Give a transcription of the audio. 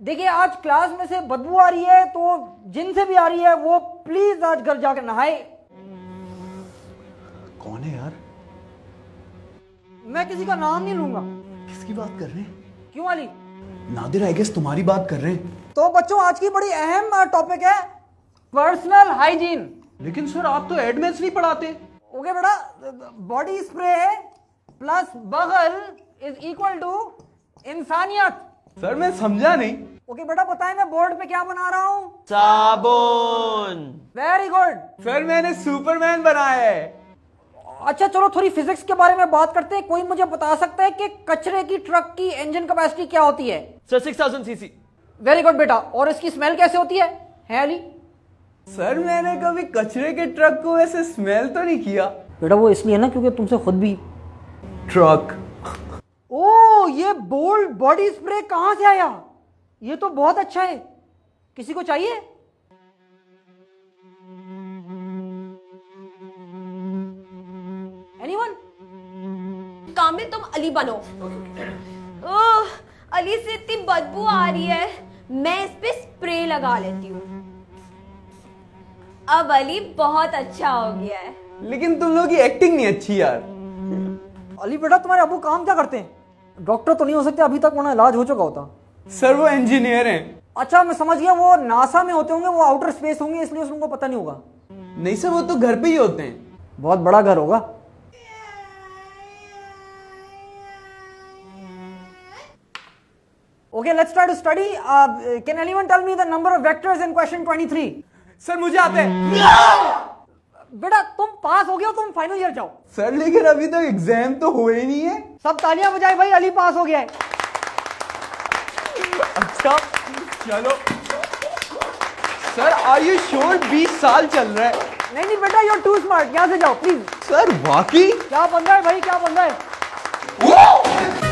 देखिए आज क्लास में से बदबू आ रही है तो जिनसे भी आ रही है वो प्लीज़ आज घर जाकर नहाए। कौन है यार? मैं किसी का नाम नहीं लूँगा। किसकी बात कर रहे हैं? क्यों अली? नादिर आई गेस तुम्हारी बात कर रहे हैं। तो बच्चों आज की बड़ी अहम टॉपिक है पर्सनल हाइजीन लेकिन सर आप तो एडमेंस नहीं पढ़ाते। ओके बेटा बॉडी स्प्रे प्लस बगल इज़ इक्वल टू इंसानियत। सर मैं समझा नहीं। ओके बेटा बताएँ मैं बोर्ड पे क्या बना रहा हूँ? साबुन। वेरी गुड सर मैंने सुपरमैन बनाया है। अच्छा चलो थोड़ी फिजिक्स के बारे में बात करते हैं। कोई मुझे बता सकता है कि कचरे की ट्रक की इंजन कैपेसिटी क्या होती है? Sir six thousand CC very good बेटा। और इसकी स्मेल कैसे होती है? है अली सर मैंने कभी कचरे के ट्रक को ऐसे स्मेल तो नहीं किया। बेटा वो इसलिए ना क्योंकि तुमसे खुद भी ट्रक ये बोल्ड बॉडी स्प्रे कहाँ से आया? ये तो बहुत अच्छा है। किसी को चाहिए? एनीवन कामिल तुम अली बनो। ओह, अली से इतनी बदबू आ रही है। मैं इस पे स्प्रे लगा लेती हूँ। अब अली बहुत अच्छा हो गया है। लेकिन तुम लोग की एक्टिंग नहीं अच्छी यार। अली बेटा तुम्हारे अबू काम क्या करते हैं? डॉक्टर तो नहीं हो सकते अभी तक उन्हें इलाज हो चुका होता। सर वो इंजीनियर हैं। अच्छा मैं समझ गया वो नासा में होते होंगे वो आउटर स्पेस होंगे इसलिए उनको पता नहीं होगा। नहीं सर वो तो घर पे ही होते हैं। बहुत बड़ा घर होगा। Okay, let's try to study. Uh, can anyone tell me the number of vectors in question 23? Sir मुझे आते हैं। तुम पास हो गया तुम फाइनल ईयर जाओ। सर लेकिन अभी तक एग्ज़ाम तो हुए ही नहीं है। सब तालियाँ बजाए भाई अली पास हो गया है। अच्छा चलो। सर आर यू श्योर 20 साल चल रहा है? नहीं नहीं बेटा यूर टू स्मार्ट यहाँ से जाओ प्लीज़ सर वाकई? क्या बन रहा है भाई क्या बन रहा है